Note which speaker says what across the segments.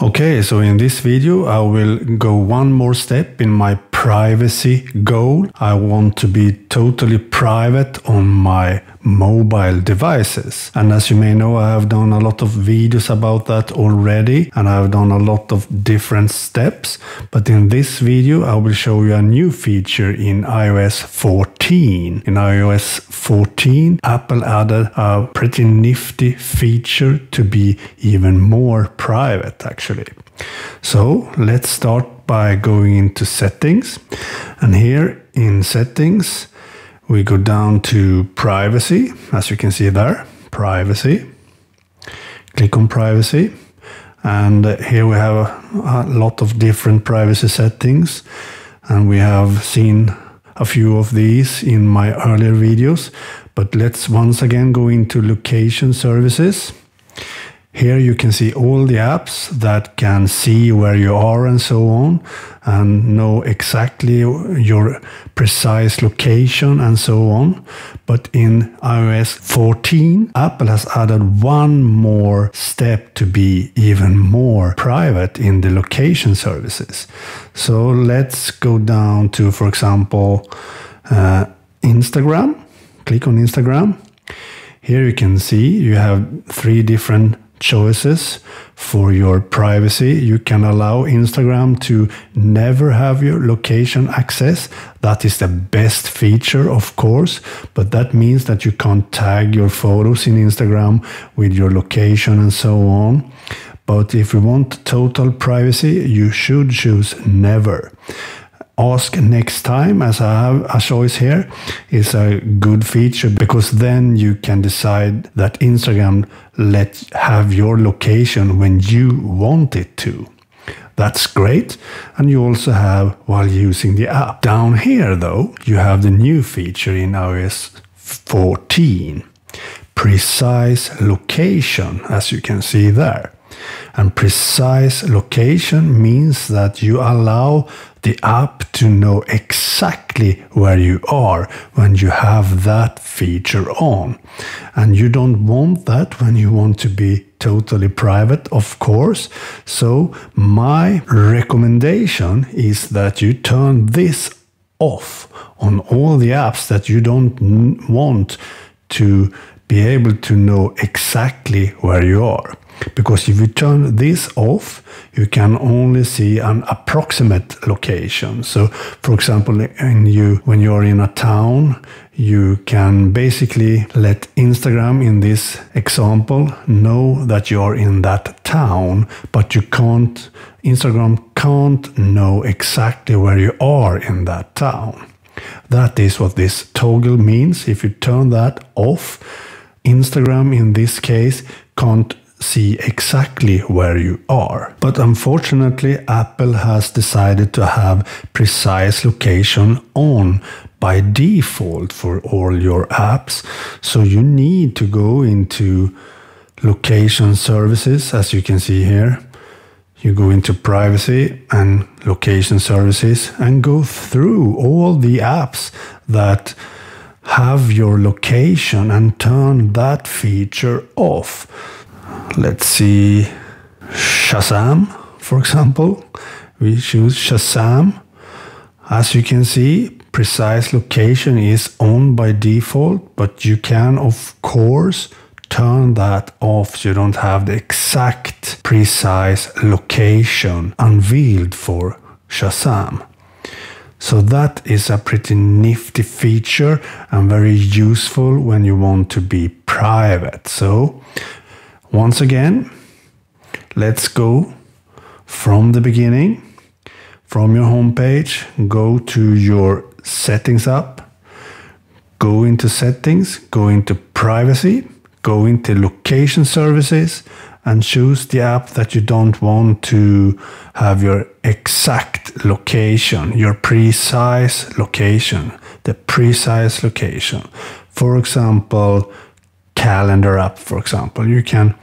Speaker 1: Okay, so in this video I will go one more step in my privacy goal. I want to be totally private on my mobile devices. And as you may know, I have done a lot of videos about that already and I've done a lot of different steps. But in this video, I will show you a new feature in iOS 14. In iOS 14, Apple added a pretty nifty feature to be even more private actually. So let's start by going into settings and here in settings we go down to privacy, as you can see there, privacy. Click on privacy. And uh, here we have a, a lot of different privacy settings. And we have seen a few of these in my earlier videos. But let's once again go into location services. Here you can see all the apps that can see where you are and so on and know exactly your precise location and so on. But in iOS 14, Apple has added one more step to be even more private in the location services. So let's go down to, for example, uh, Instagram. Click on Instagram. Here you can see you have three different choices for your privacy. You can allow Instagram to never have your location access. That is the best feature, of course, but that means that you can't tag your photos in Instagram with your location and so on. But if you want total privacy, you should choose never ask next time as I have a choice here is a good feature because then you can decide that Instagram let have your location when you want it to. That's great. And you also have while using the app. Down here though, you have the new feature in iOS 14. Precise location, as you can see there. And precise location means that you allow the app to know exactly where you are when you have that feature on. And you don't want that when you want to be totally private, of course. So, my recommendation is that you turn this off on all the apps that you don't want to be able to know exactly where you are. Because if you turn this off, you can only see an approximate location. So, for example, you, when you're in a town, you can basically let Instagram in this example know that you're in that town, but you can't, Instagram can't know exactly where you are in that town. That is what this toggle means. If you turn that off, Instagram in this case can't see exactly where you are. But unfortunately, Apple has decided to have precise location on by default for all your apps. So you need to go into location services, as you can see here. You go into privacy and location services and go through all the apps that have your location and turn that feature off. Let's see Shazam, for example. We choose Shazam. As you can see, precise location is on by default, but you can, of course, turn that off so you don't have the exact precise location unveiled for Shazam. So that is a pretty nifty feature and very useful when you want to be private. So once again, let's go from the beginning, from your home page, go to your settings app, go into settings, go into privacy, go into location services, and choose the app that you don't want to have your exact location, your precise location, the precise location. For example, calendar app, for example, you can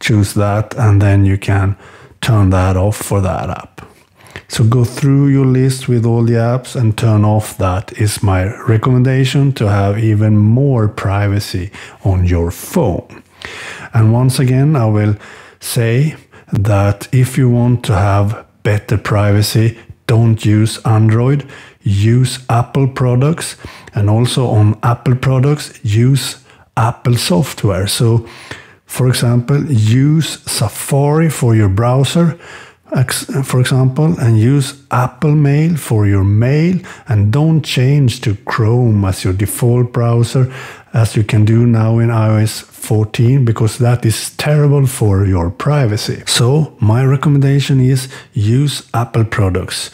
Speaker 1: choose that and then you can turn that off for that app. So go through your list with all the apps and turn off that is my recommendation to have even more privacy on your phone. And once again, I will say that if you want to have better privacy, don't use Android, use Apple products, and also on Apple products, use Apple software. So, for example, use Safari for your browser, Uh, for example, and use Apple Mail for your mail, and don't change to Chrome as your default browser, as you can do now in iOS 14, because that is terrible for your privacy. So, my recommendation is use Apple products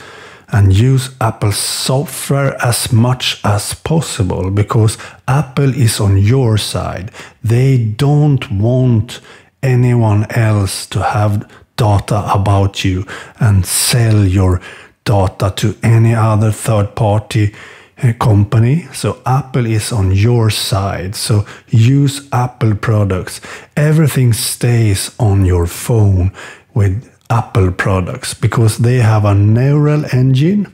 Speaker 1: and use Apple software as much as possible because Apple is on your side. They don't want anyone else to have data about you and sell your data to any other third party eh, company. So Apple is on your side. So use Apple products. Everything stays on your phone with Apple products because they have a neural engine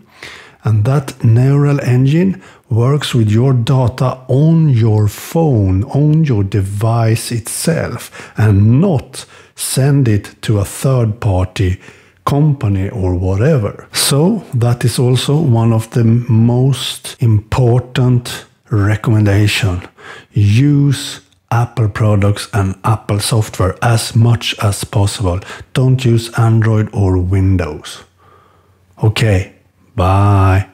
Speaker 1: and that neural engine works with your data on your phone, on your device itself, and not send it to a third party company or whatever. So, that is also one of the most important recommendation. Use Apple products and Apple software as much as possible. Don't use Android or Windows. Okay, bye.